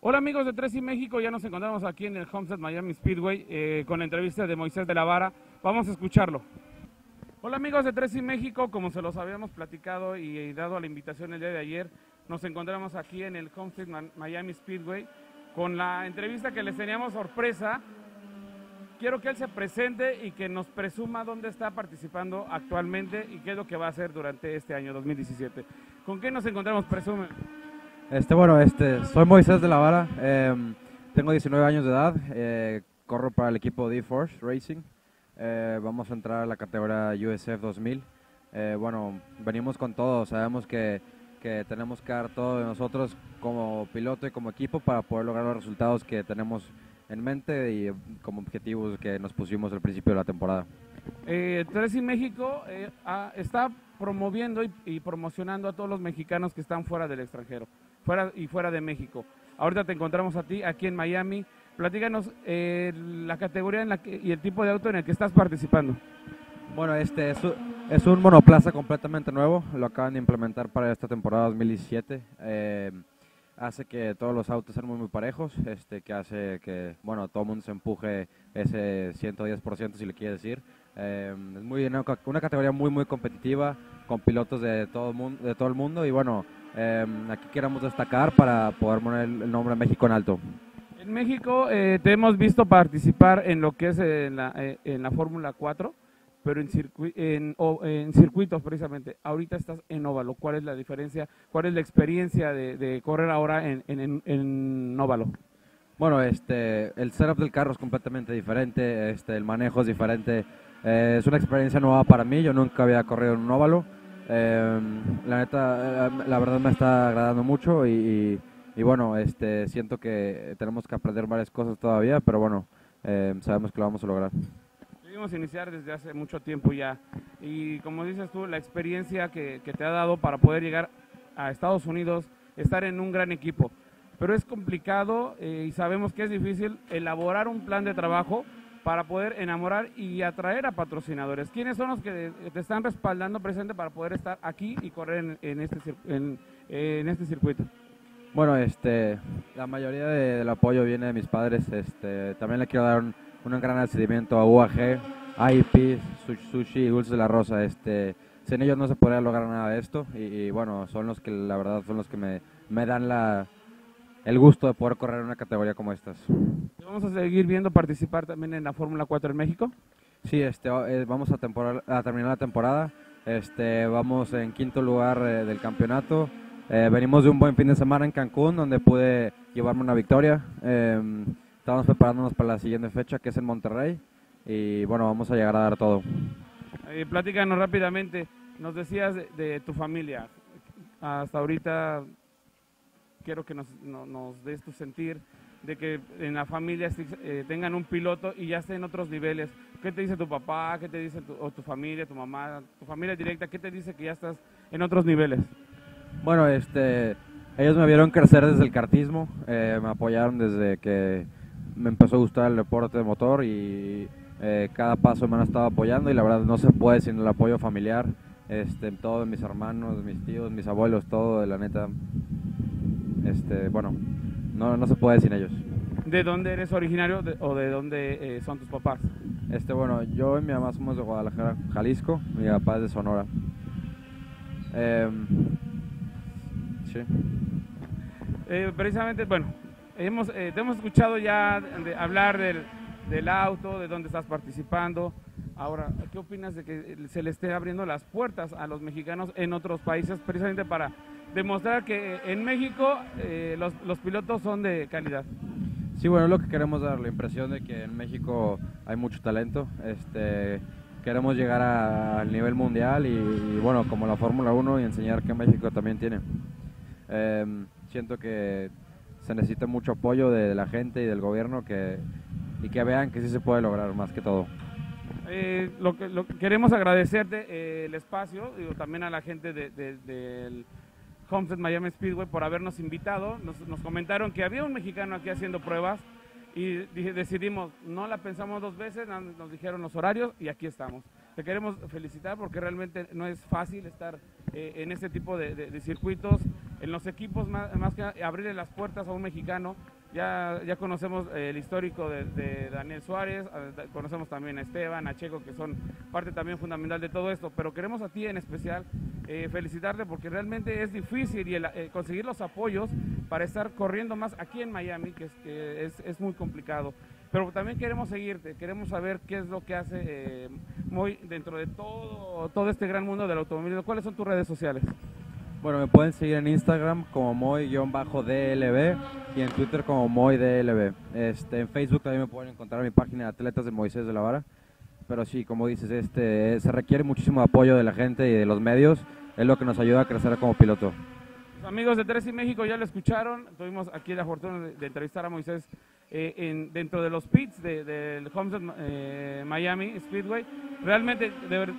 Hola amigos de Tres y México, ya nos encontramos aquí en el Homestead Miami Speedway eh, con la entrevista de Moisés de la Vara. Vamos a escucharlo. Hola amigos de Tres y México, como se los habíamos platicado y, dado la invitación el día de ayer, nos encontramos aquí en el Homestead Miami Speedway con la entrevista que les teníamos sorpresa. Quiero que él se presente y que nos presuma dónde está participando actualmente y qué es lo que va a hacer durante este año 2017. ¿Con qué nos encontramos? Presume. Este, bueno, este, soy Moisés de la Vara, em, tengo 19 años de edad, eh, corro para el equipo D-Force Racing, eh, vamos a entrar a la categoría USF 2000. Eh, bueno, venimos con todo, sabemos que, que tenemos que dar todo de nosotros como piloto y como equipo para poder lograr los resultados que tenemos en mente y como objetivos que nos pusimos al principio de la temporada. Eh, Tres y México ah, está promoviendo y promocionando a todos los mexicanos que están fuera del extranjero, fuera y fuera de México. Ahorita te encontramos a ti aquí en Miami. Platícanos eh, la categoría en la que, y el tipo de auto en el que estás participando. Bueno, este es, u- es un monoplaza completamente nuevo, lo acaban de implementar para esta temporada 2017. eh, hace que todos los autos sean muy, muy parejos, este, que hace que, bueno, todo mundo se empuje ese 110% si le quiere decir. Eh, es muy, una, una categoría muy, muy competitiva, con pilotos de todo, el mundo, de todo el mundo y bueno, eh, aquí queremos destacar para poder poner el nombre de México en alto. En México eh, te hemos visto participar en lo que es eh, la, eh, en la Fórmula 4, pero en, circui- en, en circuitos precisamente. Ahorita estás en óvalo. ¿Cuál es la diferencia? ¿Cuál es la experiencia de, de correr ahora en, en, en- en óvalo? Bueno, este, el setup del carro es completamente diferente, este, el manejo es diferente. eh, es una experiencia nueva para mí, yo nunca había corrido en un óvalo. Eh, la neta, eh, la verdad me está agradando mucho y, y- y bueno, este, siento que tenemos que aprender varias cosas todavía, pero bueno, eh, sabemos que lo vamos a lograr. Debimos iniciar desde hace mucho tiempo ya. Y como dices tú, la experiencia que, que te ha dado para poder llegar a Estados Unidos, estar en un gran equipo. Pero es complicado eh, y sabemos que es difícil elaborar un plan de trabajo para poder enamorar y atraer a patrocinadores. ¿Quiénes son los que te están respaldando presente para poder estar aquí y correr en, este, en, en este circuito? Bueno, este, la mayoría de- del apoyo viene de mis padres. Este, también le quiero dar un, gran agradecimiento a UAG, AIP, Su- Sushi y Dulces de la Rosa. Este, sin ellos no se podría lograr nada de esto y, bueno, son los que la verdad son los que me dan la, el gusto de poder correr en una categoría como estas. ¿Te Vamos a seguir viendo participar también en la Fórmula 4 en México. Sí, este, eh, vamos a, a terminar la temporada. Este, vamos en quinto lugar eh, del campeonato. Eh, venimos de un buen fin de semana en Cancún, donde pude llevarme una victoria. Eh, estamos preparándonos para la siguiente fecha, que es en Monterrey. Y bueno, vamos a llegar a dar todo. Eh, platícanos rápidamente, nos decías de, de tu familia. Hasta ahorita quiero que nos, no- nos des tu sentir de que en la familia eh, tengan un piloto y ya estén en otros niveles. ¿Qué te dice tu papá? ¿Qué te dice tu, o tu familia, tu mamá, tu familia directa? ¿Qué te dice que ya estás en otros niveles? Bueno, este, ellos me vieron crecer desde el kartismo, eh, me apoyaron desde que me empezó a gustar el deporte de motor y eh, cada paso me han estado apoyando y la verdad no se puede sin el apoyo familiar, este, todos mis hermanos, mis tíos, mis abuelos, todo, la neta, este, bueno, no, no se puede sin ellos. ¿De dónde eres originario de- o de dónde eh, son tus papás? Este, bueno, yo y mi mamá somos de Guadalajara, Jalisco, mi papá es de Sonora. Em, sí. Eh, precisamente, bueno, hemos, eh, te hemos escuchado ya de- hablar del, del auto, de dónde estás participando. Ahora, ¿qué opinas de que se le esté abriendo las puertas a los mexicanos en otros países precisamente para demostrar que en México eh, los, los pilotos son de calidad? Sí, bueno, lo que queremos dar, la impresión de que en México hay mucho talento. Este, queremos llegar a- al nivel mundial y, y, bueno, como la Fórmula 1 y enseñar que México también tiene. Em, siento que se necesita mucho apoyo de la gente y del gobierno que, y que vean que sí se puede lograr más que todo. Eh, lo que, lo que queremos agradecerte eh, el espacio, digo, también a la gente de- de- del Homestead Miami Speedway por habernos invitado. Nos, comentaron que había un mexicano aquí haciendo pruebas y decidimos, no la pensamos dos veces, nos dijeron los horarios y aquí estamos. Te queremos felicitar porque realmente no es fácil estar eh, en este tipo de, circuitos en los equipos, más, que abrirle las puertas a un mexicano. Ya, ya conocemos el histórico de, Daniel Suárez, conocemos también a Esteban, a Checo, que son parte también fundamental de todo esto, pero queremos a ti en especial eh, felicitarte porque realmente es difícil y eh, conseguir los apoyos para estar corriendo más aquí en Miami, que es, que es, es muy complicado. Pero también queremos seguirte, queremos saber qué es lo que hace eh, Moy dentro de todo, todo este gran mundo del automovilismo. ¿Cuáles son tus redes sociales? Bueno, me pueden seguir en Instagram como Moy-DLB y en Twitter como MoyDLB. Este, en Facebook también me pueden encontrar mi página de Atletas de Moisés de la Vara. Pero sí, como dices, este, se requiere muchísimo apoyo de la gente y de los medios. Es lo que nos ayuda a crecer como piloto. Amigos de Tres y México ya lo escucharon. Tuvimos aquí la fortuna de entrevistar a Moisés eh, en, dentro de los pits del Homestead eh, Miami Speedway. Realmente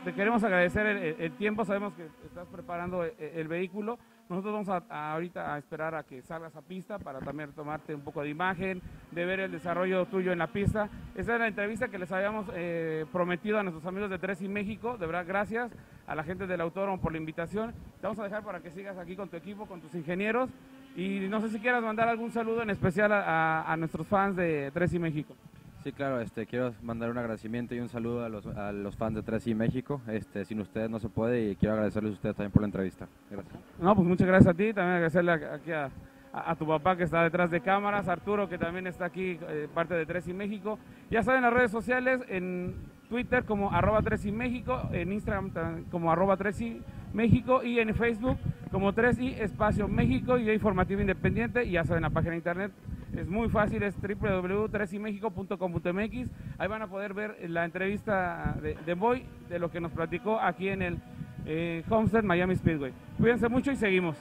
te queremos agradecer el, tiempo, sabemos que estás preparando el, el vehículo. Nosotros vamos a, ahorita a esperar a que salgas a pista para también tomarte un poco de imagen, de ver el desarrollo tuyo en la pista. Esa es la entrevista que les habíamos eh, prometido a nuestros amigos de Tres y México. De verdad, gracias a la gente del Autódromo por la invitación. Te vamos a dejar para que sigas aquí con tu equipo, con tus ingenieros. Y no sé si quieras mandar algún saludo en especial a, nuestros fans de Tres y México. Sí, claro, este, quiero mandar un agradecimiento y un saludo a los, a los fans de Tres y México. Este, sin ustedes no se puede y quiero agradecerles a ustedes también por la entrevista. Gracias. No, pues muchas gracias a ti, también agradecerle aquí a, a, tu papá que está detrás de cámaras, Arturo que también está aquí, eh, parte de Tres y México. Ya saben las redes sociales, en Twitter como arroba Tres y México, en Instagram como arroba Tres y México y en Facebook como 3i Espacio México y informativo independiente y ya saben la página de internet es muy fácil, es www.3imexico.com.mx ahí van a poder ver la entrevista de, de Boy de lo que nos platicó aquí en el eh, Homestead Miami Speedway. Cuídense mucho y seguimos.